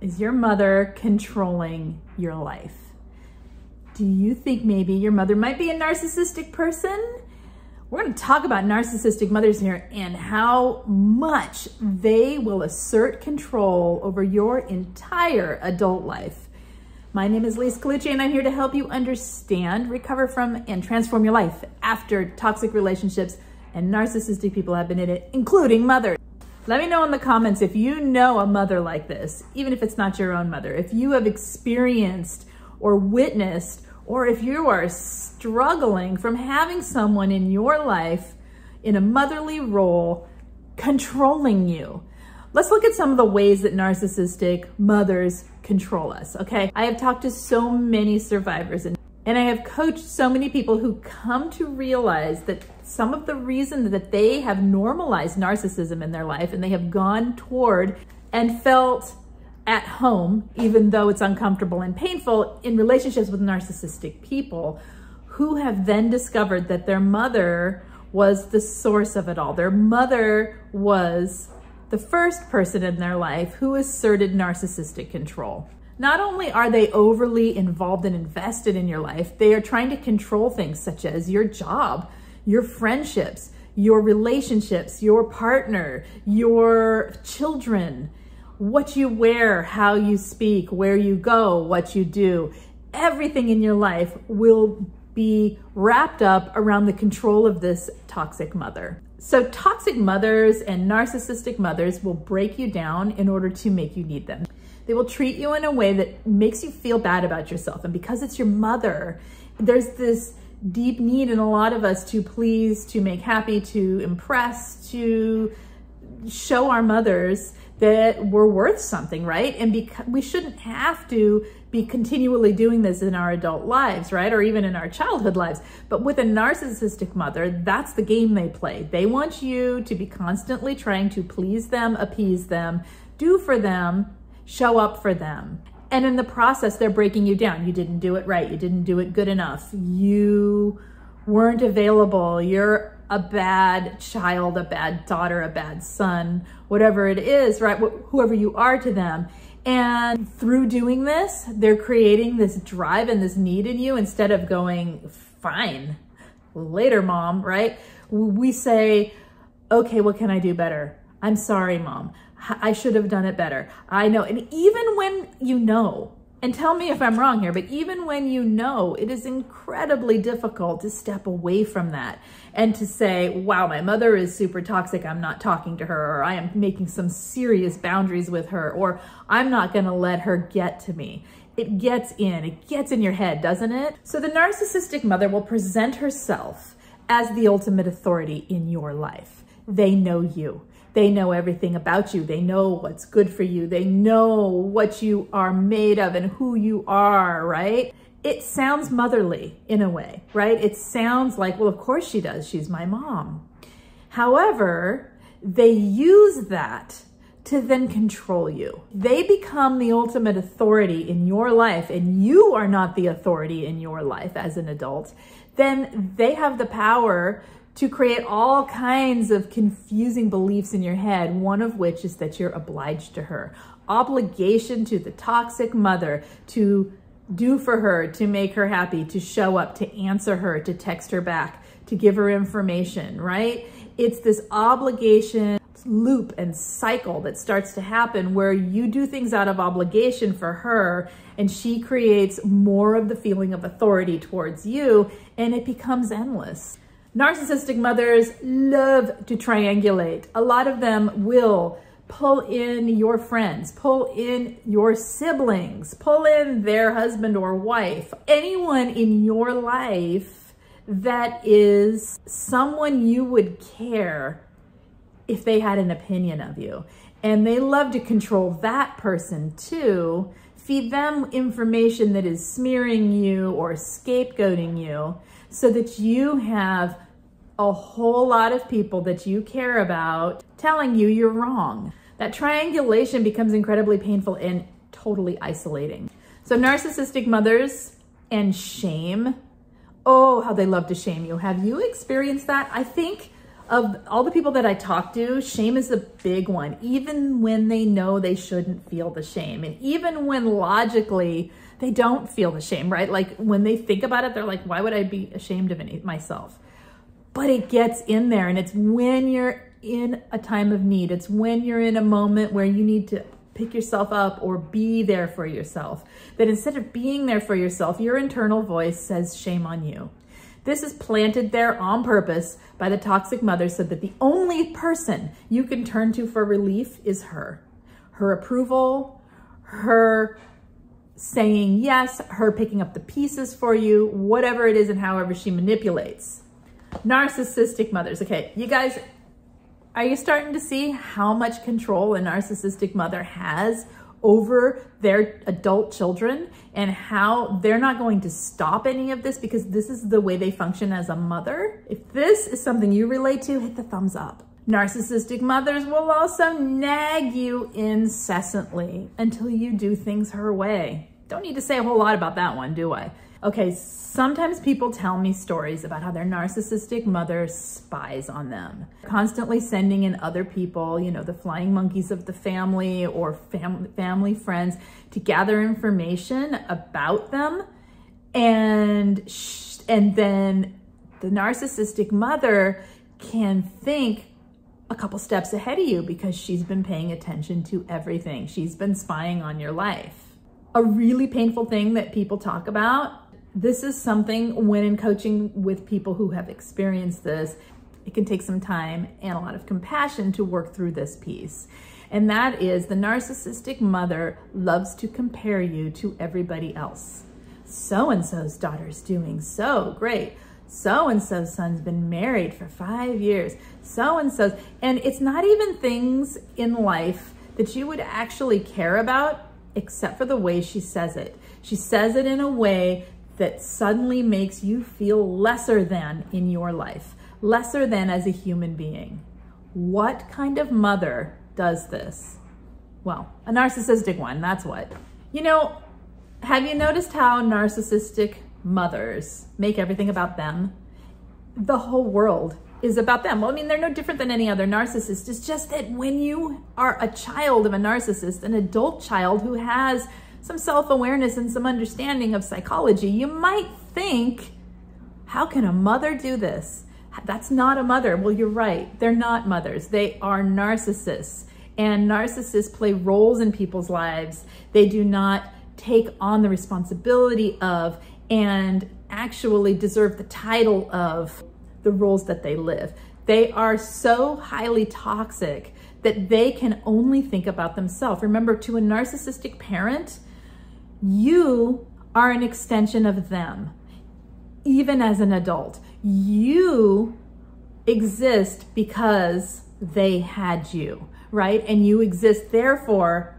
Is your mother controlling your life? Do you think maybe your mother might be a narcissistic person? We're going to talk about narcissistic mothers here and how much they will assert control over your entire adult life. My name is Lise Colucci and I'm here to help you understand, recover from, and transform your life after toxic relationships and narcissistic people have been in it, including mothers. Let me know in the comments if you know a mother like this, even if it's not your own mother, if you have experienced or witnessed or if you are struggling from having someone in your life in a motherly role controlling you. Let's look at some of the ways that narcissistic mothers control us, okay? I have talked to so many survivors and, and I have coached so many people who come to realize that some of the reason that they have normalized narcissism in their life and they have gone toward and felt at home, even though it's uncomfortable and painful, in relationships with narcissistic people who have then discovered that their mother was the source of it all. Their mother was the first person in their life who asserted narcissistic control. Not only are they overly involved and invested in your life, they are trying to control things such as your job, your friendships, your relationships, your partner, your children, what you wear, how you speak, where you go, what you do, everything in your life will be wrapped up around the control of this toxic mother. So toxic mothers and narcissistic mothers will break you down in order to make you need them. They will treat you in a way that makes you feel bad about yourself. And because it's your mother, there's this deep need in a lot of us to please, to make happy, to impress, to show our mothers that we're worth something, right? And because we shouldn't have to be continually doing this in our adult lives, right? Or even in our childhood lives. But with a narcissistic mother, that's the game they play. They want you to be constantly trying to please them, appease them, do for them, show up for them. And in the process, they're breaking you down. You didn't do it right. You didn't do it good enough. You weren't available. You're a bad child, a bad daughter, a bad son, whatever it is, right? Wh whoever you are to them. And through doing this, they're creating this drive and this need in you instead of going, fine, later, mom, right? We say, okay, what can I do better? I'm sorry, mom. I should have done it better. I know. And even when you know, and tell me if I'm wrong here, but even when you know, it is incredibly difficult to step away from that and to say, wow, my mother is super toxic. I'm not talking to her, or I am making some serious boundaries with her, or I'm not going to let her get to me. It gets in, it gets in your head, doesn't it? So the narcissistic mother will present herself as the ultimate authority in your life. They know you. They know everything about you. They know what's good for you. They know what you are made of and who you are, right? It sounds motherly in a way, right? It sounds like, well, of course she does. She's my mom. However, they use that to then control you. They become the ultimate authority in your life and you are not the authority in your life as an adult. Then they have the power to create all kinds of confusing beliefs in your head, one of which is that you're obliged to her. Obligation to the toxic mother to do for her, to make her happy, to show up, to answer her, to text her back, to give her information, right? It's this obligation loop and cycle that starts to happen where you do things out of obligation for her and she creates more of the feeling of authority towards you and it becomes endless. Narcissistic mothers love to triangulate. A lot of them will pull in your friends, pull in your siblings, pull in their husband or wife, anyone in your life that is someone you would care if they had an opinion of you. And they love to control that person too, feed them information that is smearing you or scapegoating you so that you have a whole lot of people that you care about telling you you're wrong. That triangulation becomes incredibly painful and totally isolating. So narcissistic mothers and shame. Oh, how they love to shame you. Have you experienced that? I think of all the people that I talk to, shame is a big one, even when they know they shouldn't feel the shame. And even when logically they don't feel the shame, right? Like when they think about it, they're like, why would I be ashamed of any, myself? But it gets in there and it's when you're in a time of need. It's when you're in a moment where you need to pick yourself up or be there for yourself. That instead of being there for yourself, your internal voice says, shame on you. This is planted there on purpose by the toxic mother so that the only person you can turn to for relief is her. Her approval, her saying yes, her picking up the pieces for you, whatever it is and however she manipulates. Narcissistic mothers. Okay, you guys, are you starting to see how much control a narcissistic mother has over their adult children and how they're not going to stop any of this because this is the way they function as a mother? If this is something you relate to, hit the thumbs up. Narcissistic mothers will also nag you incessantly until you do things her way. Don't need to say a whole lot about that one, do I? Okay, sometimes people tell me stories about how their narcissistic mother spies on them, constantly sending in other people, you know, the flying monkeys of the family or fam family friends to gather information about them. And, and then the narcissistic mother can think a couple steps ahead of you because she's been paying attention to everything. She's been spying on your life. A really painful thing that people talk about this is something when in coaching with people who have experienced this, it can take some time and a lot of compassion to work through this piece. And that is the narcissistic mother loves to compare you to everybody else. So-and-so's daughter's doing so great. So-and-so's son's been married for five years. So-and-so's, and it's not even things in life that you would actually care about except for the way she says it. She says it in a way that suddenly makes you feel lesser than in your life, lesser than as a human being. What kind of mother does this? Well, a narcissistic one, that's what. You know, have you noticed how narcissistic mothers make everything about them? The whole world is about them. Well, I mean, they're no different than any other narcissist. It's just that when you are a child of a narcissist, an adult child who has some self-awareness and some understanding of psychology, you might think, how can a mother do this? That's not a mother. Well, you're right. They're not mothers. They are narcissists. And narcissists play roles in people's lives. They do not take on the responsibility of and actually deserve the title of the roles that they live. They are so highly toxic that they can only think about themselves. Remember, to a narcissistic parent, you are an extension of them, even as an adult. You exist because they had you, right? And you exist, therefore,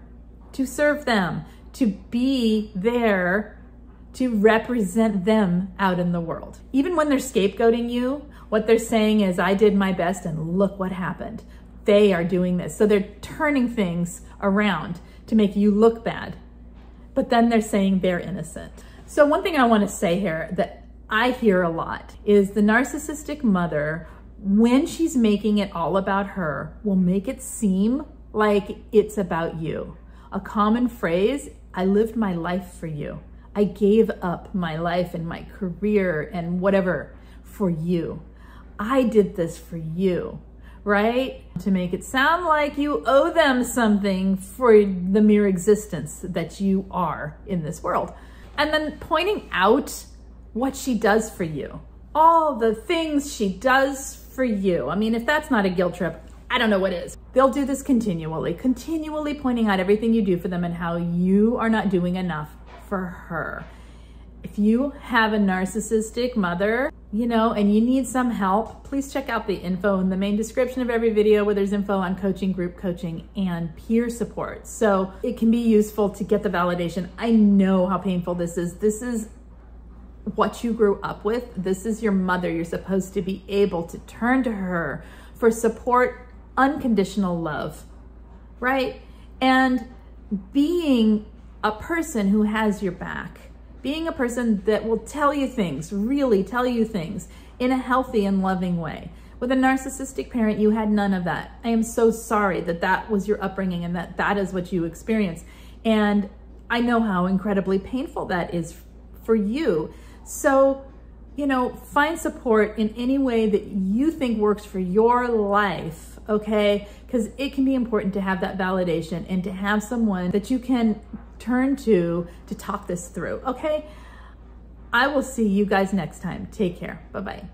to serve them, to be there to represent them out in the world. Even when they're scapegoating you, what they're saying is, I did my best and look what happened. They are doing this. So they're turning things around to make you look bad but then they're saying they're innocent. So one thing I wanna say here that I hear a lot is the narcissistic mother, when she's making it all about her, will make it seem like it's about you. A common phrase, I lived my life for you. I gave up my life and my career and whatever for you. I did this for you right? To make it sound like you owe them something for the mere existence that you are in this world. And then pointing out what she does for you, all the things she does for you. I mean, if that's not a guilt trip, I don't know what is. They'll do this continually, continually pointing out everything you do for them and how you are not doing enough for her. If you have a narcissistic mother, you know, and you need some help, please check out the info in the main description of every video where there's info on coaching, group coaching, and peer support. So it can be useful to get the validation. I know how painful this is. This is what you grew up with. This is your mother. You're supposed to be able to turn to her for support, unconditional love, right? And being a person who has your back being a person that will tell you things, really tell you things in a healthy and loving way. with a narcissistic parent, you had none of that. I am so sorry that that was your upbringing and that that is what you experienced. And I know how incredibly painful that is for you. So, you know, find support in any way that you think works for your life, okay? Because it can be important to have that validation and to have someone that you can turn to to talk this through, okay? I will see you guys next time. Take care. Bye-bye.